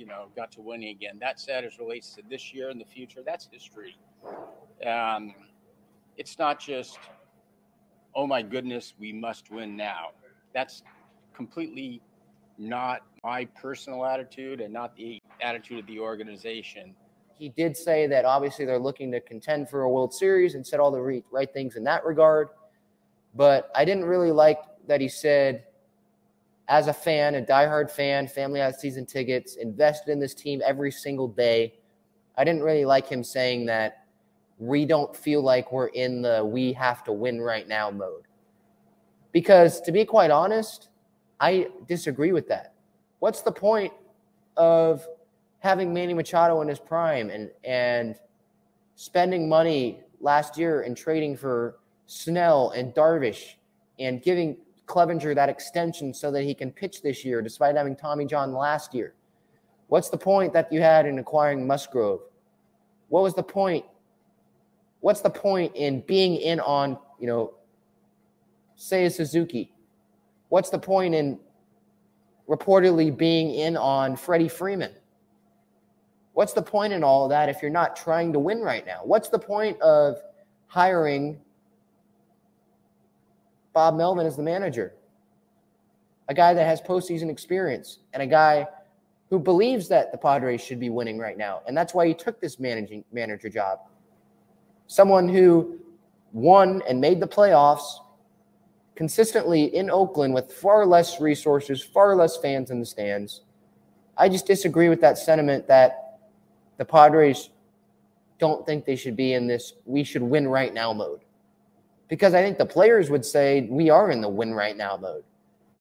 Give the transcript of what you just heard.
you know, got to winning again. That said, as relates to this year and the future, that's history. Um, it's not just, oh my goodness, we must win now. That's completely not my personal attitude and not the attitude of the organization. He did say that obviously they're looking to contend for a World Series and said all the right things in that regard. But I didn't really like that he said, as a fan, a diehard fan, family has season tickets, invested in this team every single day. I didn't really like him saying that we don't feel like we're in the we have to win right now mode. Because to be quite honest, I disagree with that. What's the point of having Manny Machado in his prime and and spending money last year and trading for Snell and Darvish and giving Clevinger that extension so that he can pitch this year despite having Tommy John last year? What's the point that you had in acquiring Musgrove? What was the point? What's the point in being in on, you know, Seiya Suzuki? What's the point in reportedly being in on Freddie Freeman? What's the point in all that if you're not trying to win right now? What's the point of hiring Bob Melvin as the manager? A guy that has postseason experience and a guy who believes that the Padres should be winning right now. And that's why he took this managing manager job. Someone who won and made the playoffs consistently in Oakland with far less resources, far less fans in the stands. I just disagree with that sentiment that the Padres don't think they should be in this we should win right now mode. Because I think the players would say we are in the win right now mode.